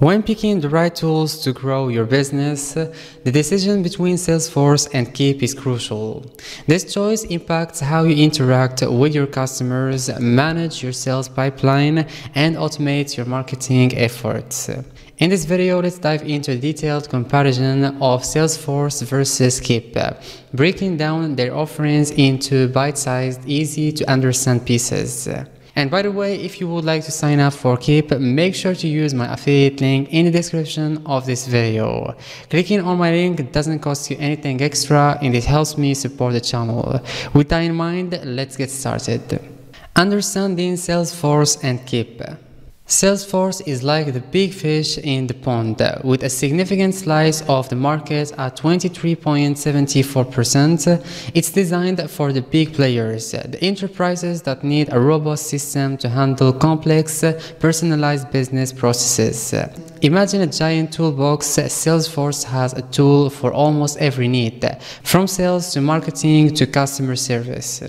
When picking the right tools to grow your business, the decision between Salesforce and Keap is crucial. This choice impacts how you interact with your customers, manage your sales pipeline, and automate your marketing efforts. In this video, let's dive into a detailed comparison of Salesforce versus Keap, breaking down their offerings into bite-sized, easy to understand pieces. And by the way, if you would like to sign up for Keap, make sure to use my affiliate link in the description of this video. Clicking on my link doesn't cost you anything extra and it helps me support the channel. With that in mind, let's get started. Understanding Salesforce and Keap. Salesforce is like the big fish in the pond, with a significant slice of the market at 23.74%. It's designed for the big players, the enterprises that need a robust system to handle complex, personalized business processes. Imagine a giant toolbox. Salesforce has a tool for almost every need, from sales to marketing to customer service.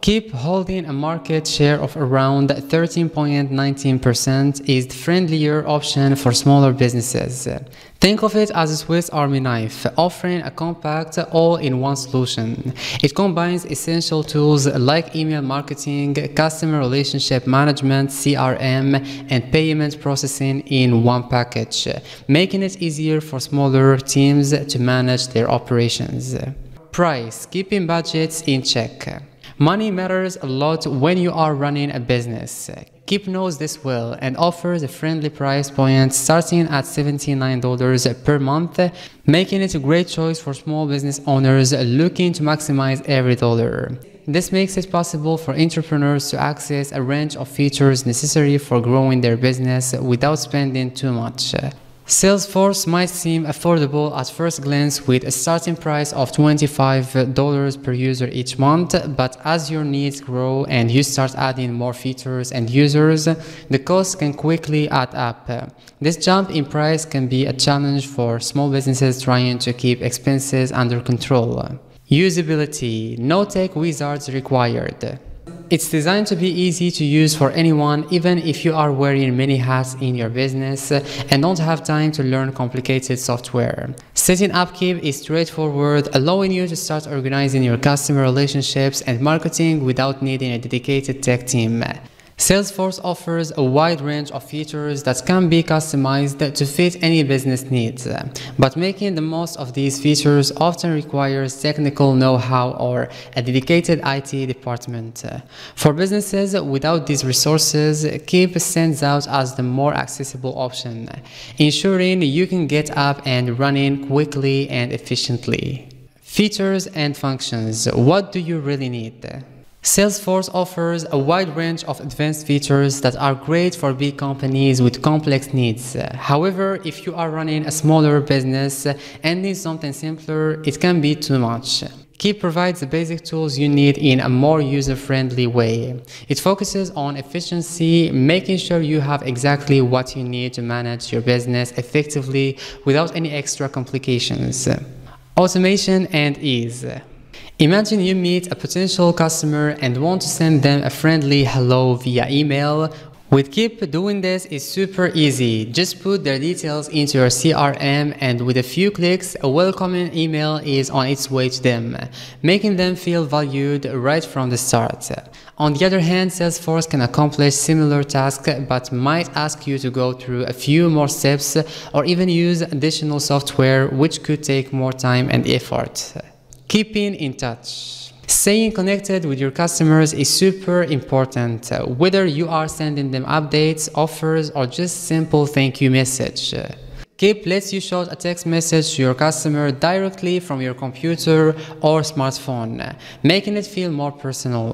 Keap holding a market share of around 13.19% is the friendlier option for smaller businesses. Think of it as a Swiss Army knife, offering a compact all-in-one solution. It combines essential tools like email marketing, customer relationship management, CRM, and payment processing in one package, making it easier for smaller teams to manage their operations. Price, keeping budgets in check. Money matters a lot when you are running a business. Keap knows this well and offers a friendly price point starting at $79 per month, making it a great choice for small business owners looking to maximize every dollar. This makes it possible for entrepreneurs to access a range of features necessary for growing their business without spending too much. Salesforce might seem affordable at first glance with a starting price of $25 per user each month, but as your needs grow and you start adding more features and users, the cost can quickly add up. This jump in price can be a challenge for small businesses trying to keep expenses under control. Usability, no tech wizards required. It's designed to be easy to use for anyone, even if you are wearing many hats in your business uh, and don't have time to learn complicated software. Setting up Keap is straightforward, allowing you to start organizing your customer relationships and marketing without needing a dedicated tech team. Salesforce offers a wide range of features that can be customized to fit any business needs, but making the most of these features often requires technical know-how or a dedicated IT department. For businesses without these resources, Keap stands out as the more accessible option, ensuring you can get up and running quickly and efficiently. Features and functions. What do you really need? Salesforce offers a wide range of advanced features that are great for big companies with complex needs. However, if you are running a smaller business and need something simpler, it can be too much. Keap provides the basic tools you need in a more user-friendly way. It focuses on efficiency, making sure you have exactly what you need to manage your business effectively without any extra complications. Automation and ease. Imagine you meet a potential customer and want to send them a friendly hello via email. With Keap, doing this is super easy. Just put their details into your CRM and with a few clicks, a welcoming email is on its way to them, making them feel valued right from the start. On the other hand, Salesforce can accomplish similar tasks but might ask you to go through a few more steps or even use additional software which could take more time and effort. Keeping in touch. Staying connected with your customers is super important, uh, whether you are sending them updates, offers, or just simple thank you message. Keap lets you shoot a text message to your customer directly from your computer or smartphone, making it feel more personal.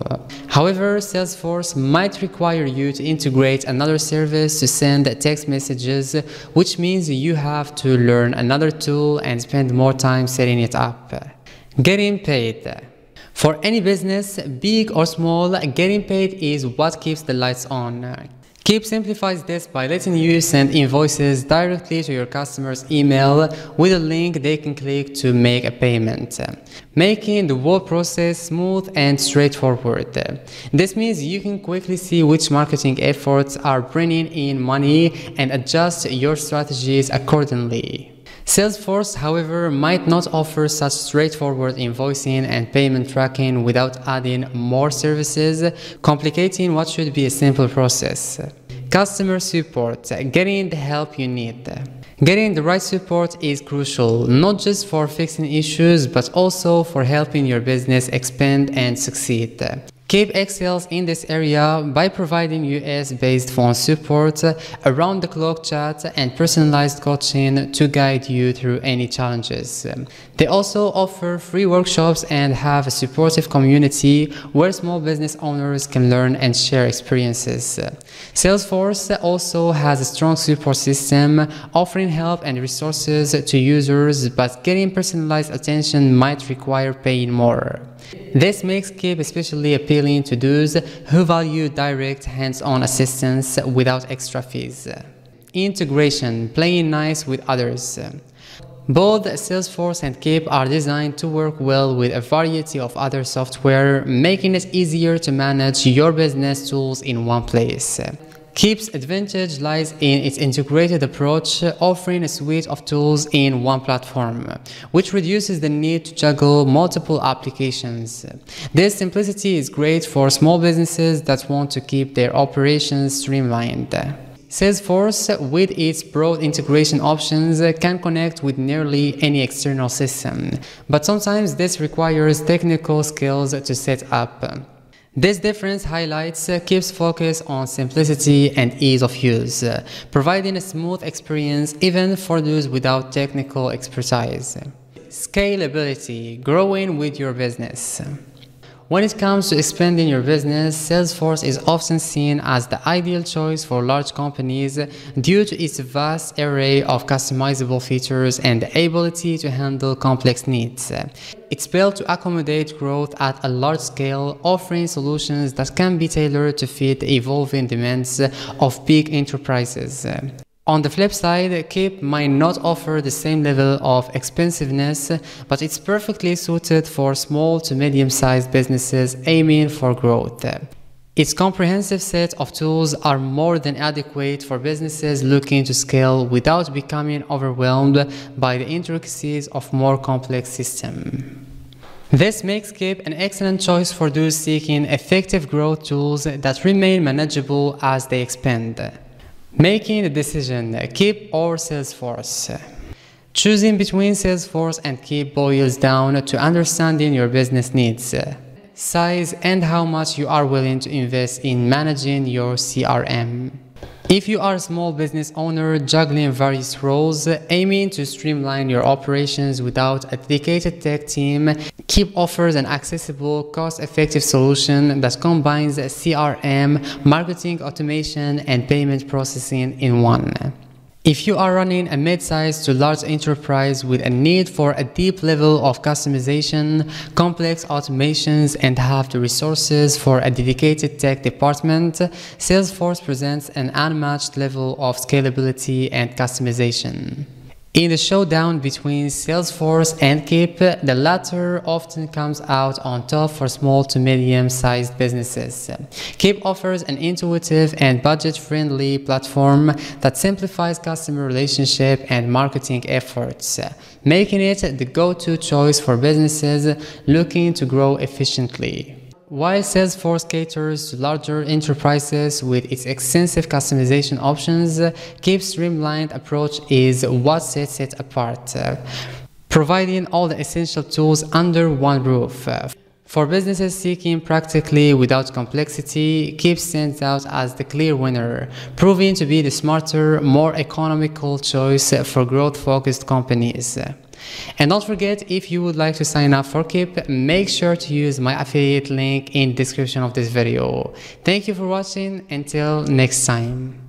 However, Salesforce might require you to integrate another service to send text messages, which means you have to learn another tool and spend more time setting it up. Getting paid. For any business, big or small, getting paid is what keeps the lights on. Keap simplifies this by letting you send invoices directly to your customer's email with a link they can click to make a payment, making the whole process smooth and straightforward. This means you can quickly see which marketing efforts are bringing in money and adjust your strategies accordingly. Salesforce, however, might not offer such straightforward invoicing and payment tracking without adding more services, complicating what should be a simple process. Customer support, getting the help you need. Getting the right support is crucial, not just for fixing issues, but also for helping your business expand and succeed. Keap excels in this area by providing US-based phone support, around-the-clock chat and personalized coaching to guide you through any challenges. They also offer free workshops and have a supportive community where small business owners can learn and share experiences. Salesforce also has a strong support system offering help and resources to users, but getting personalized attention might require paying more. This makes Keap especially appealing to those who value direct hands-on assistance without extra fees. Integration, playing nice with others. Both Salesforce and Keap are designed to work well with a variety of other software, making it easier to manage your business tools in one place. Keap's advantage lies in its integrated approach, offering a suite of tools in one platform, which reduces the need to juggle multiple applications. This simplicity is great for small businesses that want to keep their operations streamlined. Salesforce, with its broad integration options, can connect with nearly any external system, but sometimes this requires technical skills to set up. This difference highlights uh, Keap's focus on simplicity and ease of use, uh, providing a smooth experience even for those without technical expertise. Scalability, growing with your business. When it comes to expanding your business, Salesforce is often seen as the ideal choice for large companies due to its vast array of customizable features and the ability to handle complex needs. It's built to accommodate growth at a large scale, offering solutions that can be tailored to fit the evolving demands of big enterprises. On the flip side, Keap might not offer the same level of expensiveness, but it's perfectly suited for small to medium-sized businesses aiming for growth. Its comprehensive set of tools are more than adequate for businesses looking to scale without becoming overwhelmed by the intricacies of more complex systems. This makes Keap an excellent choice for those seeking effective growth tools that remain manageable as they expand. Making the decision, Keap or Salesforce. Choosing between Salesforce and Keap boils down to understanding your business needs, size, and how much you are willing to invest in managing your CRM. If you are a small business owner juggling various roles, aiming to streamline your operations without a dedicated tech team, Keap offers an accessible, cost-effective solution that combines CRM, marketing automation, and payment processing in one. If you are running a mid-sized to large enterprise with a need for a deep level of customization, complex automations, and have the resources for a dedicated tech department, Salesforce presents an unmatched level of scalability and customization. In the showdown between Salesforce and Keap, the latter often comes out on top for small to medium-sized businesses. Keap offers an intuitive and budget-friendly platform that simplifies customer relationship and marketing efforts, making it the go-to choice for businesses looking to grow efficiently. While Salesforce caters to larger enterprises with its extensive customization options, Keap's streamlined approach is what sets it apart, providing all the essential tools under one roof. For businesses seeking practically without complexity, Keap stands out as the clear winner, proving to be the smarter, more economical choice for growth-focused companies. And don't forget, if you would like to sign up for Keap, make sure to use my affiliate link in description of this video. Thank you for watching. Until next time.